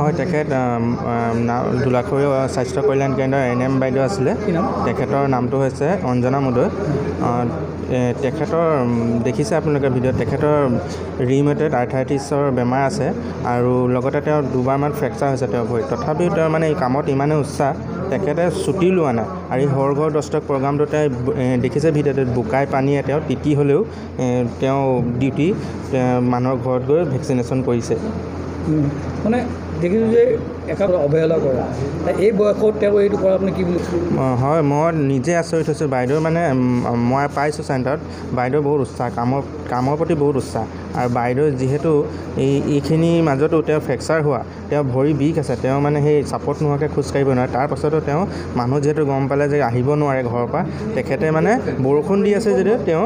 হয় তেখেত দোলাখুৰী স্বাস্থ্য কল্যাণ কেন্দ্ৰৰ এন এম বাইদেউ আছিলে। তেখেতৰ নামটো হৈছে অঞ্জনা মুদৈ। তেখেতৰ দেখিছে আপোনালোকে ভিডিঅ'ত তেখেতৰ ৰিমেটেড আৰ্থ্ৰাইটিছৰ বেমাৰ আছে আৰু লগতে তেওঁৰ দুবাৰমান ফ্ৰেকচাৰ হৈছে তেওঁৰ ভৰিত। তথাপিও তেওঁ মানে এই কামত ইমানেই উৎসাহ তেখেতে ছুটি লোৱা নাই। আৰু এই সৰ ঘৰ দস্তক প্ৰগ্ৰামটোতে দেখিছে ভিডিঅ'টোত বোকাই পানীয়ে তেওঁ তিতি হ'লেও তেওঁ ডিউটি মানুহৰ ঘৰত গৈ ভেকচিনেশ্যন কৰিছে। মানে দেখিছোঁ যে একেবাৰে অৱহেলা কৰা। এই বয়সত তেওঁ এইটো কৰা আপুনি কি বুলি হয় মই নিজে আচৰিত হৈছোঁ। বাইদেউ মানে মই পাইছোঁ চেণ্টাৰত। বাইদেউ বহুত উৎসাহ কামৰ কামৰ প্ৰতি বহুত উৎসাহ। আৰু বাইদেউ যিহেতু এই এইখিনিৰ মাজতো তেওঁ ফ্ৰেকচাৰ হোৱা তেওঁ ভৰি বিষ আছে তেওঁ মানে সেই ছাপৰ্ট নোহোৱাকৈ খোজকাঢ়িব নোৱাৰে। তাৰ পাছতো তেওঁ মানুহ যিহেতু গম পালে যে আহিব নোৱাৰে ঘৰৰ পৰা তেখেতে মানে বৰষুণ দি আছে যদিও তেওঁ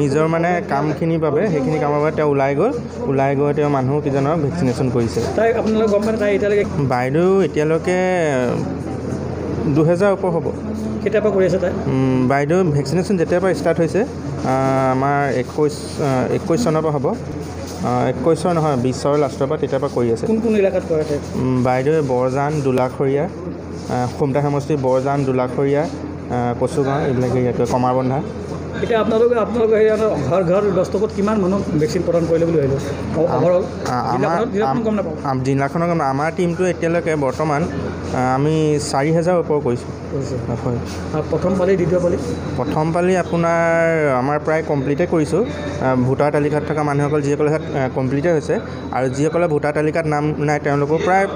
নিজৰ মানে কামখিনিৰ বাবে সেইখিনি কামৰ বাবে তেওঁ ওলাই গ'ল। ওলাই গৈ তেওঁ মানুহ কেইজনক ভেকচিনেশ্যন কৰিছে। তাই আপোনালোকে গম পায় তাই এতিয়ালৈকে? বাইদেউ এতিয়ালৈকে দুহেজাৰ ওপৰ হ'ব। কেতিয়াৰ পৰা কৰি আছে তাই? বাইদেউ ভেকচিনেশ্যন যেতিয়াৰ পৰা ষ্টাৰ্ট হৈছে আমাৰ একৈছ একৈছ চনৰ পৰা হ'ব। একৈছৰ নহয় বিছৰ লাষ্টৰ পৰা তেতিয়াৰ পৰা কৰি আছে। কোন কোন এলেকাত কৰে বাইদেৱে বৰজান দোলাখৰীয়া খুমটা সমষ্টি বৰজান দোলাখৰীয়া কচুগাঁও এইবিলাক ইয়াতে কমাৰবন্ধা। এতিয়া আপোনালোকে আপোনালোকে সেই ঘৰ ঘৰ দস্তকত কিমান মানুহ ভেকচিন প্ৰদান কৰিলে বুলি ভাবিব অভাৰঅল আমাৰ গম নাপাওঁ জিলাখনৰ আমাৰ টীমটো এতিয়ালৈকে বৰ্তমান আমি চাৰি হেজাৰ ওপৰ কৰিছোঁ। হয়। প্ৰথম পালি দ্বিতীয় পালি? প্ৰথম পালি আপোনাৰ আমাৰ প্ৰায় কমপ্লিটে কৰিছোঁ। ভোটাৰ তালিকাত থকা মানুহসকল যিসকলে কমপ্লিটে হৈছে আৰু যিসকলে ভোটাৰ তালিকাত নাম নাই তেওঁলোকো প্ৰায়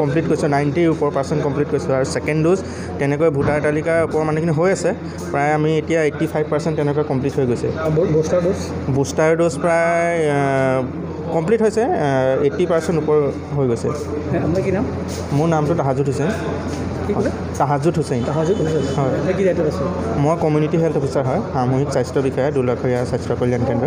কমপ্লিট কৰিছোঁ। নাইণ্টিৰ ওপৰ পাৰ্চেণ্ট কমপ্লিট কৰিছোঁ। আৰু ছেকেণ্ড ড'জ তেনেকৈ ভোটাৰ তালিকাৰ ওপৰৰ মানুহখিনি হৈ আছে। প্ৰায় আমি এতিয়া এইট্টি ফাইভ পাৰ্চেণ্ট তেনেকৈ কমপ্লিট হৈ গৈছে। বুষ্টাৰ ড'জ বুষ্টাৰ ড'জ প্ৰায় কমপ্লিট হৈছে এইট্টি পাৰ্চেণ্ট ওপৰ হৈ গৈছে। আপোনাৰ কি নাম? মোৰ নামটো তাহাজুদ হুছেইন। তাহাজুদ হুছেইন। হয়। মই কমিউনিটি হেল্থ অফিচাৰ হয় সামূহিক স্বাস্থ্য বিষয়া দুলাখৰীয়া স্বাস্থ্য কল্যাণ কেন্দ্ৰ।